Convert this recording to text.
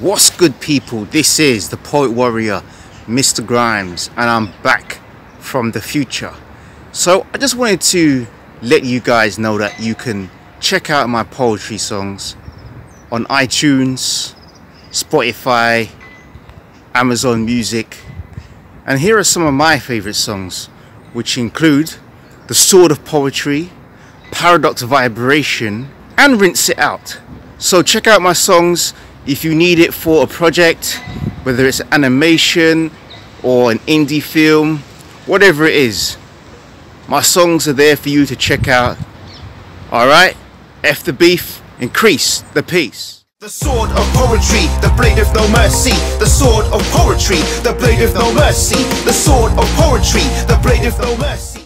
What's good people? This is the Poet Warrior, Mr. Grimez, and I'm back from the future. So I just wanted to let you guys know that you can check out my poetry songs on iTunes, Spotify, Amazon Music, and here are some of my favorite songs, which include The Sword of Poetry, Paradox Vibration, and Rinse It Out. So check out my songs if you need it for a project, whether it's animation or an indie film, whatever it is, my songs are there for you to check out. Alright? F the beef, increase the peace. The sword of poetry, the blade of no mercy. The sword of poetry, the blade of no mercy. The sword of poetry, the blade of no mercy.